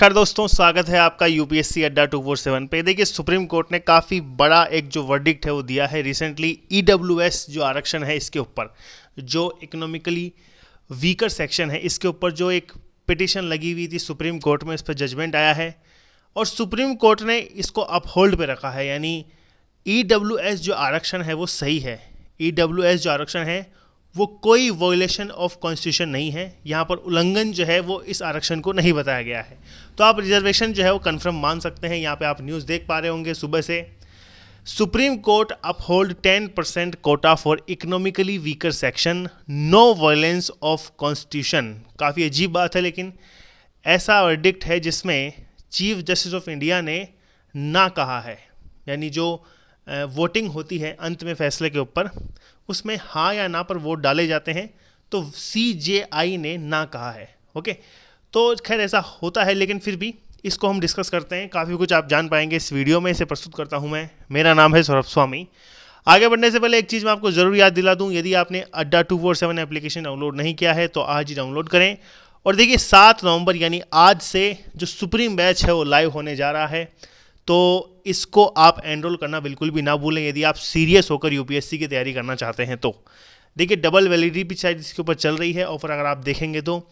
नमस्कार दोस्तों, स्वागत है आपका यूपीएससी अड्डा टू फोर सेवन पे। देखिए, सुप्रीम कोर्ट ने काफ़ी बड़ा एक जो वर्डिक्ट है वो दिया है रिसेंटली ईडब्ल्यूएस जो आरक्षण है इसके ऊपर, जो इकोनॉमिकली वीकर सेक्शन है इसके ऊपर जो एक पिटिशन लगी हुई थी सुप्रीम कोर्ट में, इस पर जजमेंट आया है। और सुप्रीम कोर्ट ने इसको अपहोल्ड पे रखा है, यानी ईडब्ल्यूएस जो आरक्षण है वो सही है। ई जो आरक्षण है वो कोई वोलेशन ऑफ़ कॉन्स्टिट्यूशन नहीं है। यहाँ पर उल्लंघन जो है, वो इस आरक्षण को नहीं बताया गया है। तो आप रिजर्वेशन जो है, वो कन्फर्म मान सकते हैं। यहाँ पे आप न्यूज़ देख पा रहे होंगे सुबह से। Supreme court uphold 10 percent quota for economically weaker section no violence of constitution काफ़ी अजीब बात है, लेकिन ऐसा वर्डिक्ट है, जिसमें चीफ जस्टिस ऑफ़ इंडिया ने ना कहा है। यानी जो वोटिंग होती है, अंत में फैसले के ऊपर उसमें हाँ या ना पर वोट डाले जाते हैं तो सी जे आई ने ना कहा है, ओके? तो खैर ऐसा होता है, लेकिन फिर भी इसको हम डिस्कस करते हैं। काफ़ी कुछ आप जान पाएँगे इस वीडियो में, इसे प्रस्तुत करता हूँ मैं। मेरा नाम है सौरभ स्वामी। आगे बढ़ने से पहले एक चीज़ मैं आपको ज़रूर याद दिला दूँ। यदि आपने Adda two four seven application download नहीं किया है तो आज ही डाउनलोड करें। और देखिए, सात नवंबर, यानी आज से जो सुप्रीम बैच है, वो लाइव होने जा रहा है। तो इसको आप एनरोल करना बिल्कुल भी ना भूलें। यदि आप सीरियस होकर यूपीएससी की तैयारी करना चाहते हैं तो। देखिए डबल वैलिडिटी भी शायद इसके ऊपर चल रही है ऑफ़र अगर आप देखेंगे तो।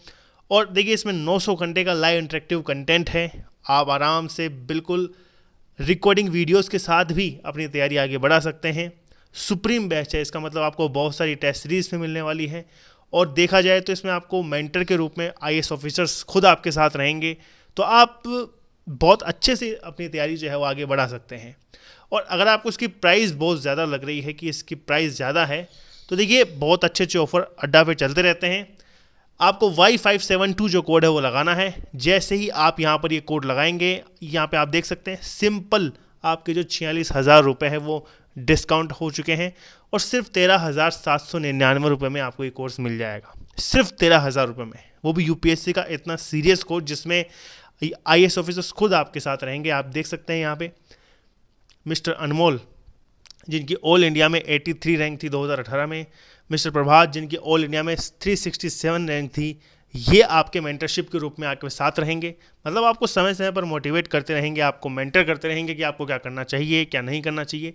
और देखिए, इसमें 900 घंटे का लाइव इंटरेक्टिव कंटेंट है। आप आराम से बिल्कुल रिकॉर्डिंग वीडियोस के साथ भी अपनी तैयारी आगे बढ़ा सकते हैं। सुप्रीम बैच है, इसका मतलब आपको बहुत सारी टेस्ट सीरीज़ में मिलने वाली है। और देखा जाए तो इसमें आपको मेंटर के रूप में आई ऑफिसर्स खुद आपके साथ रहेंगे। तो आप बहुत अच्छे से अपनी तैयारी जो है वो आगे बढ़ा सकते हैं। और अगर आपको इसकी प्राइस बहुत ज़्यादा लग रही है कि इसकी प्राइस ज़्यादा है तो देखिए, बहुत अच्छे अच्छे ऑफ़र अड्डा पे चलते रहते हैं। आपको वाई फाइव सेवन टू जो कोड है वो लगाना है। जैसे ही आप यहाँ पर ये कोड लगाएँगे, यहाँ पे आप देख सकते हैं सिंपल आपके जो छियालीस हज़ार रुपये है वो डिस्काउंट हो चुके हैं और सिर्फ़ तेरह हज़ार सात सौ निन्यानवे रुपये में आपको ये कोर्स मिल जाएगा। सिर्फ़ तेरह हज़ार रुपये में। वो भी यूपीएससी का इतना सीरियस कोर्स जिसमें आई एस ऑफिसर्स खुद आपके साथ रहेंगे, आप देख सकते हैं यहाँ पे। मिस्टर अनमोल, जिनकी ऑल इंडिया में 83 रैंक थी 2018 में। मिस्टर प्रभात, जिनकी ऑल इंडिया में 367 रैंक थी, ये आपके मेंटरशिप के रूप में आपके साथ रहेंगे। मतलब आपको समय समय पर मोटिवेट करते रहेंगे, आपको मेंटर करते रहेंगे कि आपको क्या करना चाहिए, क्या नहीं करना चाहिए।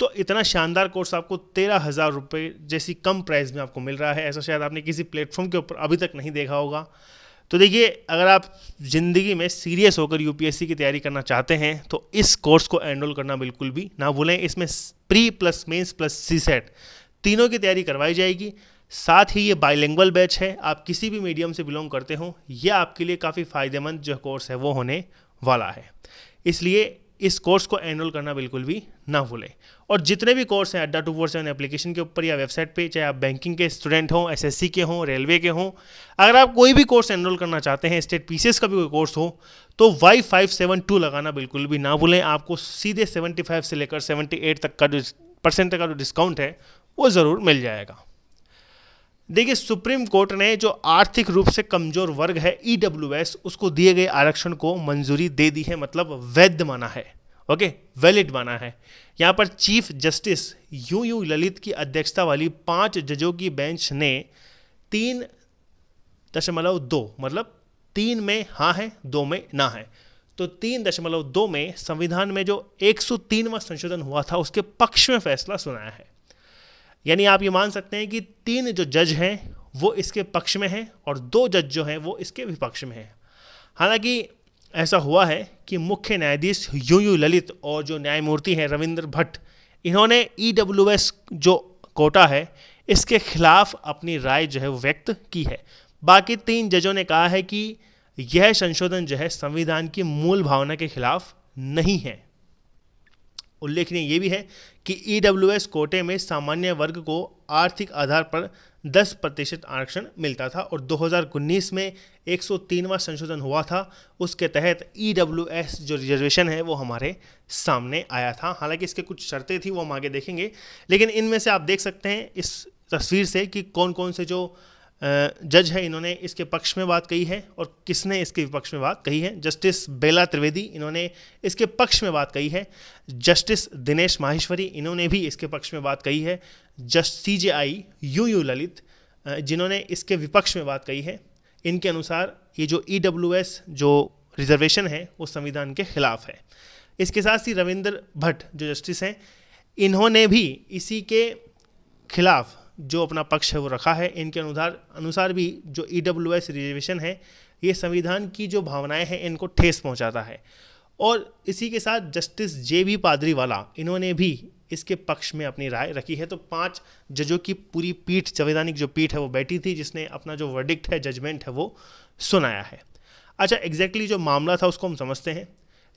तो इतना शानदार कोर्स आपको तेरह हज़ार रुपये जैसी कम प्राइस में आपको मिल रहा है। ऐसा शायद आपने किसी प्लेटफॉर्म के ऊपर अभी तक नहीं देखा होगा। तो देखिए, अगर आप ज़िंदगी में सीरियस होकर यूपीएससी की तैयारी करना चाहते हैं तो इस कोर्स को एनरोल करना बिल्कुल भी ना भूलें। इसमें pre plus mains plus CSAT तीनों की तैयारी करवाई जाएगी। साथ ही ये बाइलिंगुअल बैच है, आप किसी भी मीडियम से बिलोंग करते हो यह आपके लिए काफ़ी फ़ायदेमंद जो कोर्स है, वो होने वाला है। इसलिए इस कोर्स को एनरोल करना बिल्कुल भी ना भूलें। और जितने भी कोर्स हैं, अड्डा टू फोर सेवन एप्लीकेशन के ऊपर या वेबसाइट पे, चाहे आप बैंकिंग के स्टूडेंट हों, एसएससी के हों, रेलवे के हों, अगर आप कोई भी कोर्स एनरोल करना चाहते हैं, स्टेट पीसीएस का भी कोई कोर्स हो तो वाई फाइव सेवन टू लगाना बिल्कुल भी ना भूलें। आपको सीधे सेवेंटी फाइव से लेकर सेवेंटी एट तक का जो परसेंट तक का जो डिस्काउंट है, वो ज़रूर मिल जाएगा। देखिए, सुप्रीम कोर्ट ने जो आर्थिक रूप से कमज़ोर वर्ग है ईडब्ल्यूएस e उसको दिए गए आरक्षण को मंजूरी दे दी है मतलब वैध माना है, ओके वैलिड माना है। यहाँ पर chief justice U U Lalit की अध्यक्षता वाली पाँच जजों की बेंच ने तीन दशमलव दो मतलब तीन में हाँ है, दो में ना है। तो तीन दशमलव दो में संविधान में जो एक सौ तीनवा संशोधन हुआ था, उसके पक्ष में फैसला सुनाया है। यानी आप ये मान सकते हैं कि तीन जो जज हैं, वो इसके पक्ष में हैं और दो जज जो हैं, वो इसके विपक्ष में हैं। हालाँकि ऐसा हुआ है कि मुख्य न्यायाधीश यू यू ललित और जो न्यायमूर्ति हैं, रविंद्र भट्ट, इन्होंने ई डब्ल्यू एस जो कोटा है, इसके खिलाफ अपनी राय जो है, वो व्यक्त की है। बाकी तीन जजों ने कहा है कि यह संशोधन जो है, संविधान की मूल भावना के खिलाफ नहीं है। उल्लेखनीय ये भी है कि ई e कोटे में सामान्य वर्ग को आर्थिक आधार पर 10 प्रतिशत आरक्षण मिलता था और 2019 में 103वां संशोधन हुआ था। उसके तहत ई e जो रिजर्वेशन है, वो हमारे सामने आया था। हालाँकि इसके कुछ शर्तें थी, वो हम आगे देखेंगे। लेकिन इनमें से आप देख सकते हैं इस तस्वीर से कि कौन कौन से जो जज है इन्होंने इसके पक्ष में बात कही है और किसने इसके विपक्ष में बात कही है? जस्टिस बेला त्रिवेदी इन्होंने इसके पक्ष में बात कही है। जस्टिस दिनेश माहेश्वरी इन्होंने भी इसके पक्ष में बात कही है। Just C J I U U Lalit जिन्होंने इसके विपक्ष में बात कही है। इनके अनुसार ये जो ई डब्ल्यू एस जो रिजर्वेशन है, वो संविधान के खिलाफ है। इसके साथ ही रविंद्र भट्ट जो जस्टिस हैं, इन्होंने भी इसी के खिलाफ जो अपना पक्ष है वो रखा है। इनके अनुसार अनुसार भी जो ई डब्ल्यू एस रिजर्वेशन है, ये संविधान की जो भावनाएँ हैं, इनको ठेस पहुंचाता है। और इसी के साथ जस्टिस जे बी पादरी वाला इन्होंने भी इसके पक्ष में अपनी राय रखी है। तो पाँच जजों की पूरी पीठ, संवैधानिक जो पीठ है, वो बैठी थी, जिसने अपना जो वर्डिक्ट है जजमेंट है, वो सुनाया है। अच्छा एग्जैक्टली exactly जो मामला था, उसको हम समझते हैं।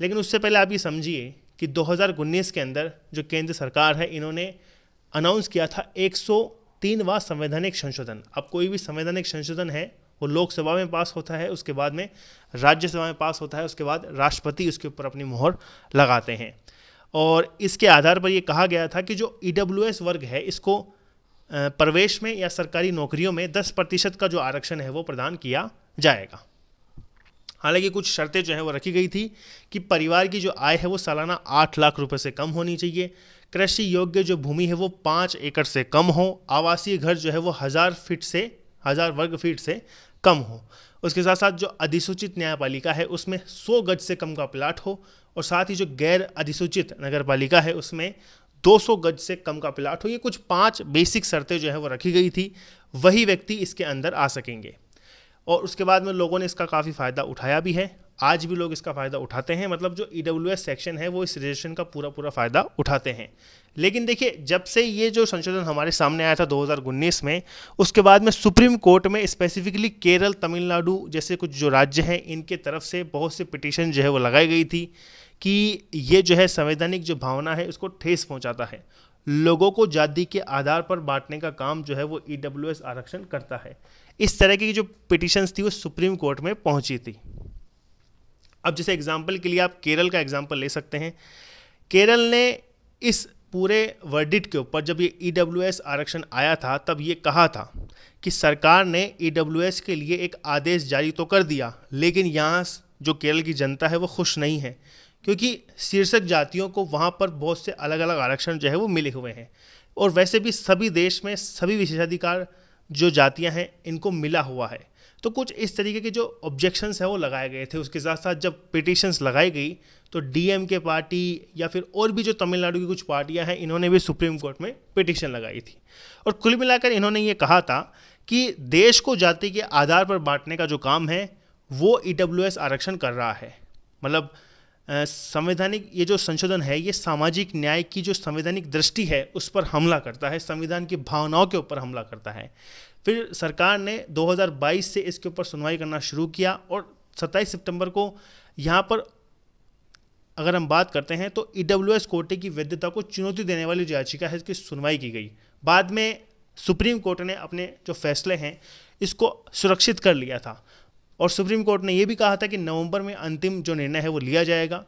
लेकिन उससे पहले आप ये समझिए कि 2019 के अंदर जो केंद्र सरकार है, इन्होंने अनाउंस किया था 103वां संवैधानिक संशोधन। अब कोई भी संवैधानिक संशोधन है, वो लोकसभा में पास होता है, उसके बाद में राज्यसभा में पास होता है, उसके बाद राष्ट्रपति उसके ऊपर अपनी मोहर लगाते हैं। और इसके आधार पर ये कहा गया था कि जो ई e वर्ग है, इसको प्रवेश में या सरकारी नौकरियों में 10 प्रतिशत का जो आरक्षण है, वो प्रदान किया जाएगा। हालाँकि कुछ शर्तें जो है, वो रखी गई थी कि परिवार की जो आय है, वो सालाना आठ लाख रुपए से कम होनी चाहिए। कृषि योग्य जो भूमि है वो पाँच एकड़ से कम हो, आवासीय घर जो है वो हज़ार फीट से, हज़ार वर्ग फीट से कम हो। उसके साथ साथ जो अधिसूचित न्यायपालिका है, उसमें सौ गज से कम का प्लाट हो और साथ ही जो गैर अधिसूचित नगर पालिका है, उसमें 200 गज से कम का प्लाट हो। ये कुछ पाँच बेसिक शर्तें जो है वो रखी गई थी, वही व्यक्ति इसके अंदर आ सकेंगे। और उसके बाद में लोगों ने इसका काफ़ी फ़ायदा उठाया भी है। आज भी लोग इसका फ़ायदा उठाते हैं मतलब जो ई e सेक्शन है, वो इस रजिस्ट्रेशन का पूरा पूरा फ़ायदा उठाते हैं। लेकिन देखिए, जब से ये जो संशोधन हमारे सामने आया था 2019 में, उसके बाद में सुप्रीम कोर्ट में स्पेसिफिकली केरल, तमिलनाडु जैसे कुछ जो राज्य हैं, इनके तरफ़ से बहुत से पिटिशन जो है वो लगाई गई थी कि ये जो है संवैधानिक जो भावना है उसको ठेस पहुँचाता है। लोगों को जाति के आधार पर बांटने का काम जो है वो ई e आरक्षण करता है। इस तरह की जो पिटिशंस थी, वो सुप्रीम कोर्ट में पहुँची थी। अब जैसे एग्ज़ाम्पल के लिए आप केरल का एग्ज़ाम्पल ले सकते हैं। केरल ने इस पूरे वर्डिट के ऊपर जब ये ई e आरक्षण आया था, तब ये कहा था कि सरकार ने ई e के लिए एक आदेश जारी तो कर दिया, लेकिन यहाँ जो केरल की जनता है वो खुश नहीं है, क्योंकि शीर्षक जातियों को वहाँ पर बहुत से अलग अलग आरक्षण जो है वो मिले हुए हैं। और वैसे भी सभी देश में सभी विशेषाधिकार जो जातियाँ हैं, इनको मिला हुआ है। तो कुछ इस तरीके के जो ऑब्जेक्शंस हैं वो लगाए गए थे। उसके साथ साथ जब पिटिशंस लगाई गई तो डीएम के पार्टी या फिर और भी जो तमिलनाडु की कुछ पार्टियाँ हैं, इन्होंने भी सुप्रीम कोर्ट में पिटिशन लगाई थी। और कुल मिलाकर इन्होंने ये कहा था कि देश को जाति के आधार पर बांटने का जो काम है, वो ई e आरक्षण कर रहा है। मतलब संवैधानिक ये जो संशोधन है, ये सामाजिक न्याय की जो संवैधानिक दृष्टि है, उस पर हमला करता है, संविधान की भावनाओं के ऊपर हमला करता है। फिर सरकार ने 2022 से इसके ऊपर सुनवाई करना शुरू किया और 27 सितंबर को यहाँ पर अगर हम बात करते हैं तो ई e कोटे की वैधता को चुनौती देने वाली जो याचिका है, इसकी सुनवाई की गई। बाद में सुप्रीम कोर्ट ने अपने जो फैसले हैं, इसको सुरक्षित कर लिया था। और सुप्रीम कोर्ट ने यह भी कहा था कि नवंबर में अंतिम जो निर्णय है वो लिया जाएगा।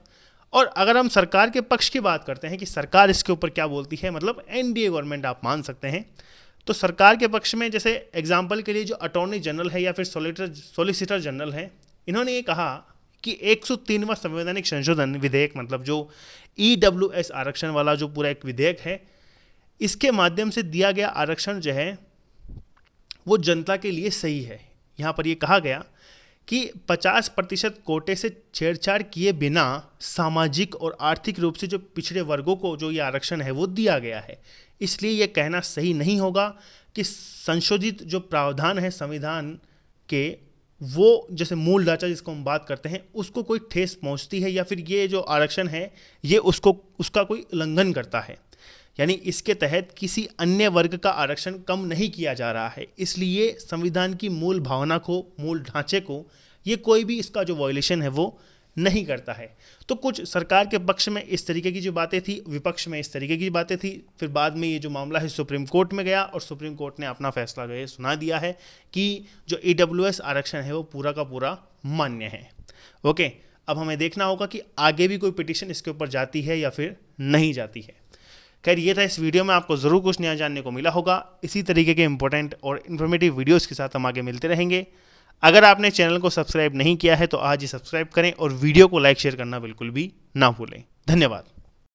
और अगर हम सरकार के पक्ष की बात करते हैं कि सरकार इसके ऊपर क्या बोलती है मतलब एनडीए गवर्नमेंट आप मान सकते हैं तो सरकार के पक्ष में जैसे एग्ज़ाम्पल के लिए जो अटॉर्नी जनरल है या फिर सोलिटर सोलिसिटर जनरल है, इन्होंने ये कहा कि एक सौ तीनवा संवैधानिक संशोधन विधेयक मतलब जो ई डब्ल्यू एस आरक्षण वाला जो पूरा एक विधेयक है, इसके माध्यम से दिया गया आरक्षण जो है, वो जनता के लिए सही है। यहाँ पर ये कहा गया कि 50 प्रतिशत कोटे से छेड़छाड़ किए बिना सामाजिक और आर्थिक रूप से जो पिछड़े वर्गों को जो ये आरक्षण है वो दिया गया है। इसलिए ये कहना सही नहीं होगा कि संशोधित जो प्रावधान है संविधान के, वो जैसे मूल ढांचा जिसको हम बात करते हैं, उसको कोई ठेस पहुँचती है या फिर ये जो आरक्षण है, ये उसको, उसका कोई उल्लंघन करता है। यानी इसके तहत किसी अन्य वर्ग का आरक्षण कम नहीं किया जा रहा है। इसलिए संविधान की मूल भावना को, मूल ढांचे को, ये कोई भी इसका जो वॉयलेशन है वो नहीं करता है। तो कुछ सरकार के पक्ष में इस तरीके की जो बातें थी, विपक्ष में इस तरीके की बातें थी, फिर बाद में ये जो मामला है सुप्रीम कोर्ट में गया और सुप्रीम कोर्ट ने अपना फैसला जो है सुना दिया है कि जो ई e आरक्षण है वो पूरा का पूरा मान्य है। ओके, अब हमें देखना होगा कि आगे भी कोई पिटिशन इसके ऊपर जाती है या फिर नहीं जाती है। खैर, ये था इस वीडियो में, आपको ज़रूर कुछ नया जानने को मिला होगा। इसी तरीके के इंपॉर्टेंट और इन्फॉर्मेटिव वीडियोस के साथ हम आगे मिलते रहेंगे। अगर आपने चैनल को सब्सक्राइब नहीं किया है तो आज ही सब्सक्राइब करें और वीडियो को लाइक शेयर करना बिल्कुल भी ना भूलें। धन्यवाद।